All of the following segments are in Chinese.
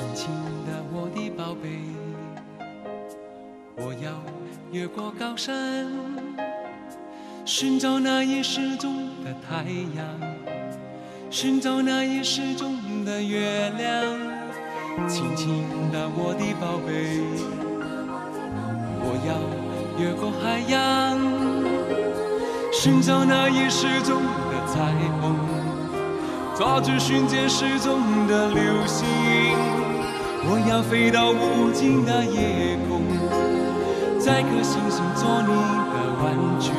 轻轻的，我的宝贝，我要越过高山，寻找那已失踪的太阳，寻找那已失踪的月亮。轻轻的，我的宝贝，我要越过海洋，寻找那已失踪的彩虹，抓住瞬间失踪的流星。我要飞到无尽的夜空，摘颗星星做你的玩具。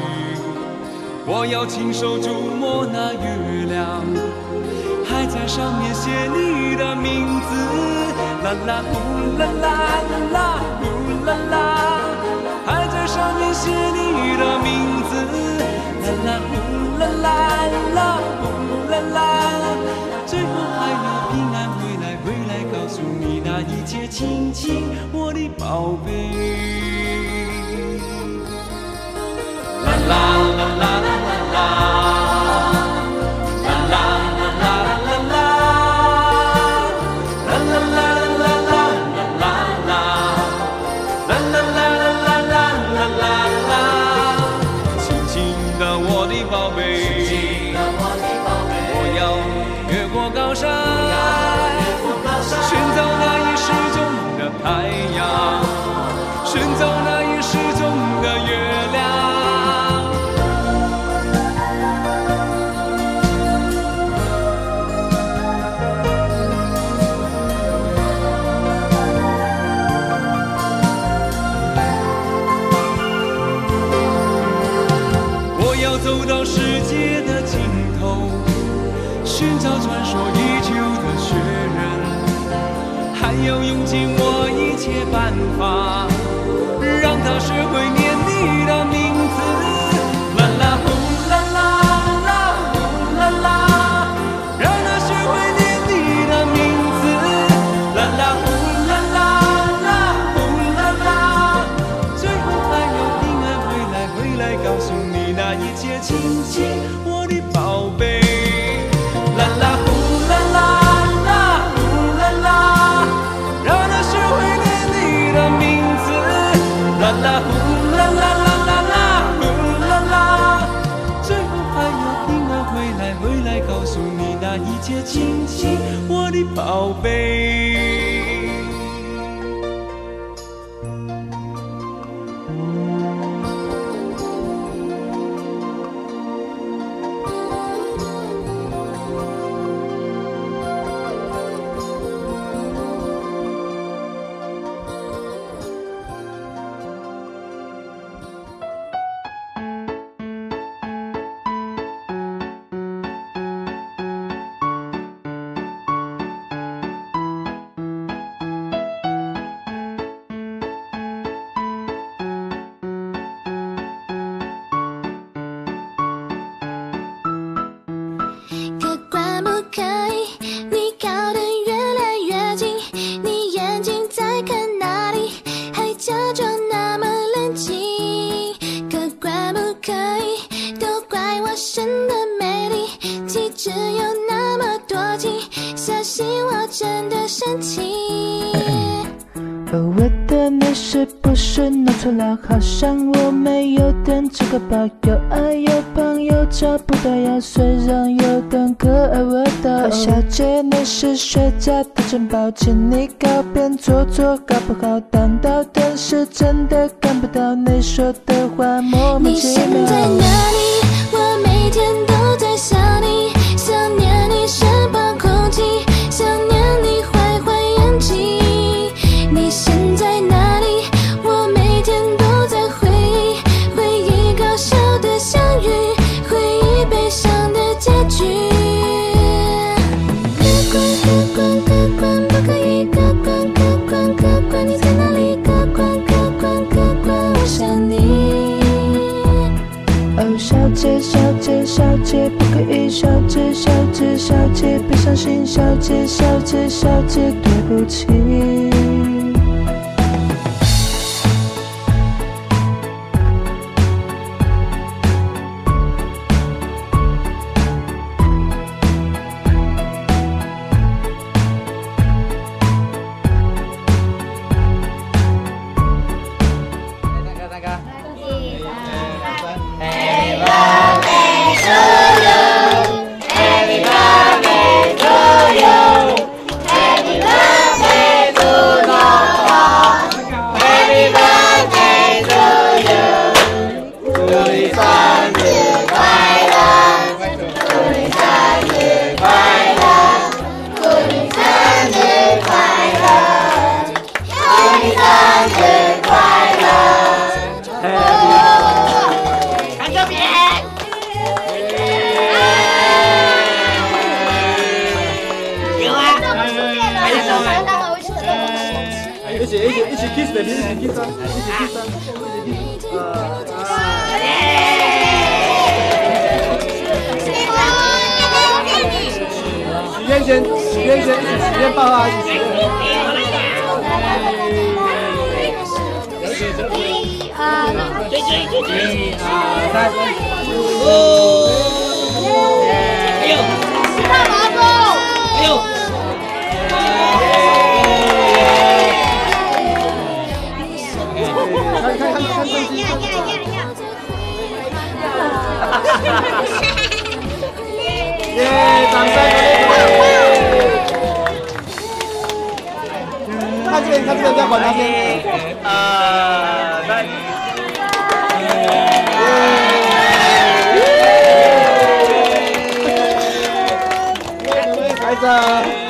我要亲手触摸那月亮，还在上面写你的名字。啦啦呼啦啦啦啦呼啦啦，还在上面写你的亲我的宝贝。寻找传说已久的雪人，还要用尽我一切办法，让他学会一切，亲亲我的宝贝。我的你是不是弄错了？好像我没有点这个包，有爱有朋友找不到呀。虽然有点可爱，我的小姐你是学家的珍宝，请你靠边坐坐，搞不好挡到电视真的看不到你说的话，莫名你其现在妙。哪里？可以小姐小姐小姐别伤心小姐小姐小姐对不起。大哥大哥一二三美梦美一起一起一起 kiss baby，一起 kiss 啊，一起 kiss 啊，一起 kiss 啊。许愿先，许愿先，许愿抱啊，一起许愿。一二三，哎呦，大麻掌声鼓励！看这边，他这边，再管他先。二三。孩子。